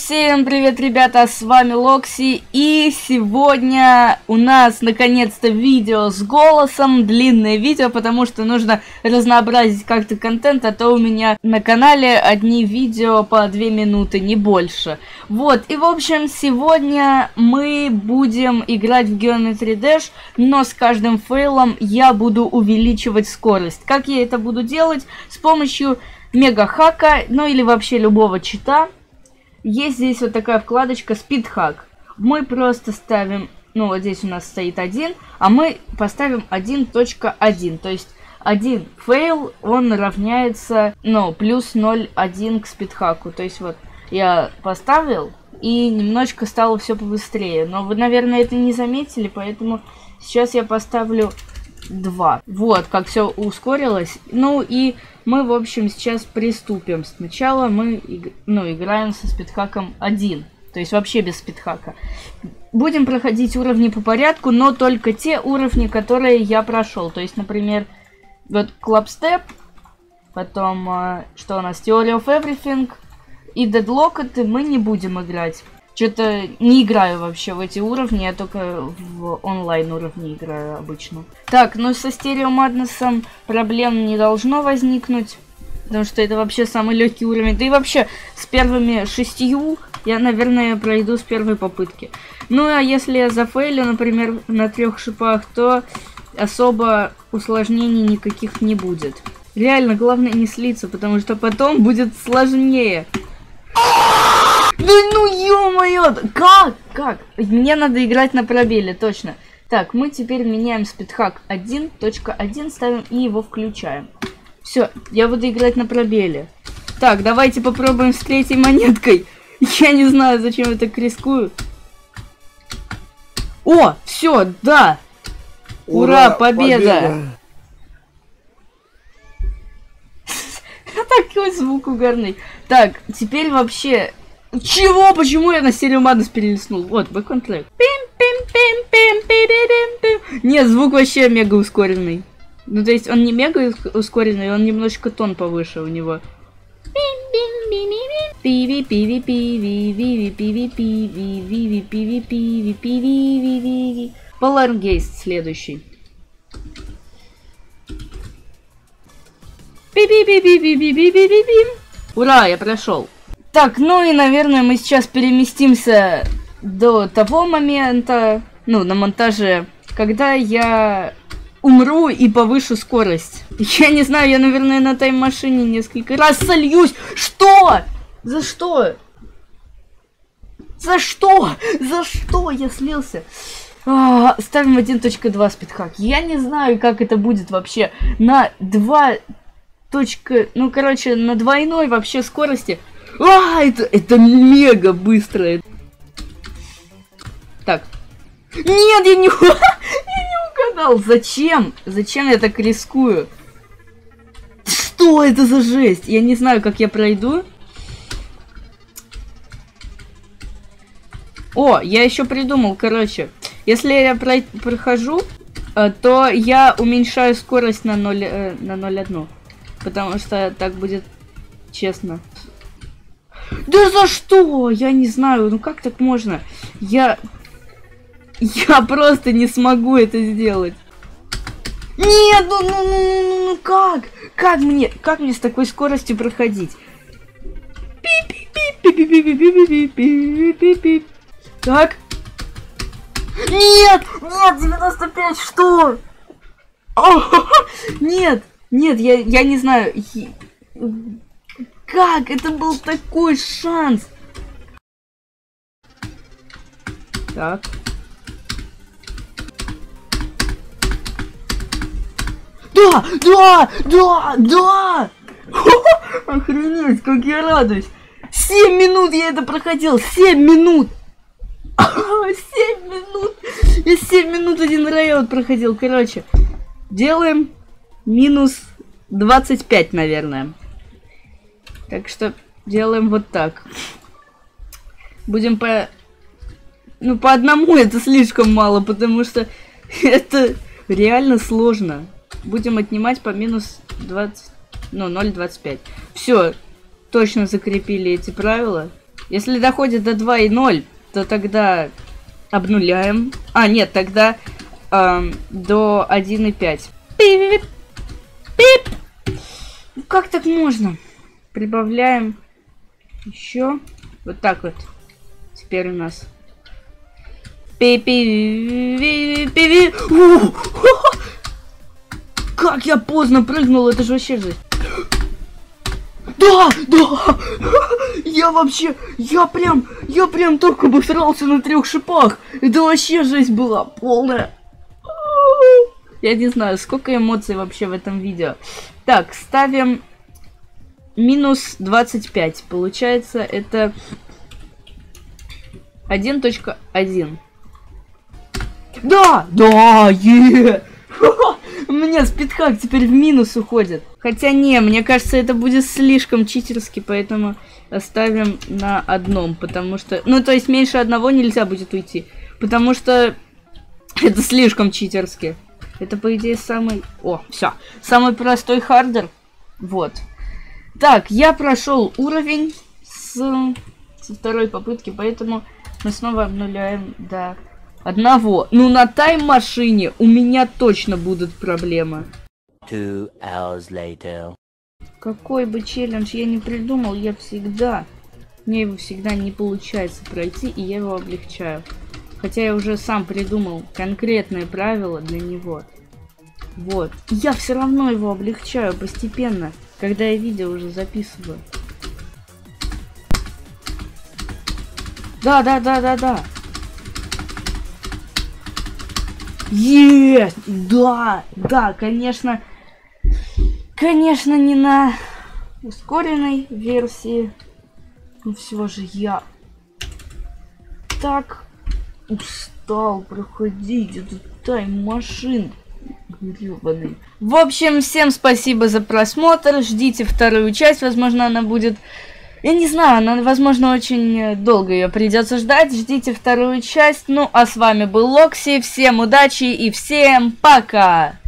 всем привет, ребята, с вами Локси, и сегодня у нас наконец-то видео с голосом, длинное видео, потому что нужно разнообразить как-то контент, а то у меня на канале одни видео по 2 минуты, не больше. Вот, и в общем, сегодня мы будем играть в Geometry Dash, но с каждым фейлом я буду увеличивать скорость. Как я это буду делать? С помощью мега-хака, ну или вообще любого чита. Есть здесь вот такая вкладочка Speed Hack. Мы просто ставим, ну вот здесь у нас стоит 1, а мы поставим 1.1. То есть один фейл, он равняется, ну, плюс 0.1 к спидхаку. То есть вот я поставил, и немножечко стало все побыстрее. Но вы, наверное, это не заметили, поэтому сейчас я поставлю 2. Вот, как все ускорилось. Ну и мы, в общем, сейчас приступим. Сначала мы ну, играем со спидхаком 1. То есть вообще без спидхака. Будем проходить уровни по порядку, но только те уровни, которые я прошел. То есть, например, вот Clubstep, потом, э, что у нас, Theory of Everything и Deadlocked мы не будем играть. Что-то не играю вообще в эти уровни, я только в онлайн уровне играю обычно. Так, ну со стерео Маднесом проблем не должно возникнуть. Потому что это вообще самый легкий уровень. Да и вообще, с первыми шестью я, наверное, пройду с первой попытки. Ну, а если я зафейлю, например, на трех шипах, то особо усложнений никаких не будет. Реально, главное не слиться, потому что потом будет сложнее. Да ну ё-моё! Как? Как? Мне надо играть на пробеле, точно. Так, мы теперь меняем спидхак 1.1, ставим и его включаем. Все, я буду играть на пробеле. Так, давайте попробуем с третьей монеткой. Я не знаю, зачем я так рискую. О, все, да. Ура, Ура победа. Такой звук угарный. Так, теперь вообще чего? Почему я на серию Маднес перелистнул? Вот, бэкон трек. Нет, звук вообще мега ускоренный. Ну, то есть он не мега ускоренный, он немножечко тон повыше у него. Пиви, пиви, пиви, виви, пиви, пиви, виви, пиви, пиви, пиви, виви. Поларгейст следующий. Пи-пи-пи-пи-пи-пи-пи-пи-пи. Ура, я прошел. Так, ну и, наверное, мы сейчас переместимся до того момента, ну, на монтаже, когда я умру и повышу скорость. Я не знаю, я, наверное, на тайм-машине несколько раз сольюсь. Что? За что? За что? За что я слился? А, ставим 1.2 спидхак. Я не знаю, как это будет вообще на 2 точка... Ну, короче, на двойной вообще скорости а, это, это мега быстрое. Так. Нет, я не, я не угадал. Зачем? Зачем я так рискую? Что это за жесть? Я не знаю, как я пройду. О, я еще придумал, короче. Если я про прохожу, э, то я уменьшаю скорость на 0, э, на 0,1. Потому что так будет честно. Да за что? Я не знаю, ну как так можно? Я... Я просто не смогу это сделать. Нет, ну, ну, ну, ну, ну как? Как мне, как мне с такой скоростью проходить? Так. Нет! Нет, 95, что? Нет, нет, я, я не знаю. Как? Это был такой шанс! Так. Да! Да! Да! Да! Охренеть, как я радуюсь! Семь минут я это проходил! Семь минут! Семь минут! Я семь минут один район проходил. Короче, делаем минус 25, наверное. Так что делаем вот так. Будем по... Ну, по одному это слишком мало, потому что это реально сложно. Будем отнимать по минус 20... Ну, 0,25. Все, точно закрепили эти правила. Если доходит до 2.0, то тогда обнуляем. А, нет, тогда эм, до 1.5. Пип! Пип! Как так можно? Прибавляем еще. Вот так вот. Теперь у нас. Как я поздно прыгнул, это же вообще жесть. Да, да, я вообще, я прям, я прям только бы срался на трех шипах. Это вообще жесть была полная. Я не знаю, сколько эмоций вообще в этом видео. Так, ставим минус 25. Получается, это 1.1. Да, да, е! У спидхак теперь в минус уходит. Хотя не, мне кажется, это будет слишком читерски, поэтому оставим на одном, потому что... Ну, то есть меньше одного нельзя будет уйти, потому что это слишком читерски. Это, по идее, самый... О, все. Самый простой хардер. Вот. Так, я прошел уровень с... со второй попытки, поэтому мы снова обнуляем до одного. Ну, на тайм-машине у меня точно будут проблемы. Two hours later. Какой бы челлендж я не придумал, я всегда... Мне его всегда не получается пройти, и я его облегчаю. Хотя я уже сам придумал конкретные правила для него. Вот. Я все равно его облегчаю постепенно, когда я видео уже записываю. Да, да, да, да, да. Есть! Да, да, конечно. Конечно, не на ускоренной версии. Но все же я так устал проходить этот тайм-машин. Гребаный. В общем, всем спасибо за просмотр. Ждите вторую часть. Возможно, она будет... Я не знаю, она, возможно, очень долго ее придется ждать. Ждите вторую часть. Ну, а с вами был Локси. Всем удачи и всем пока!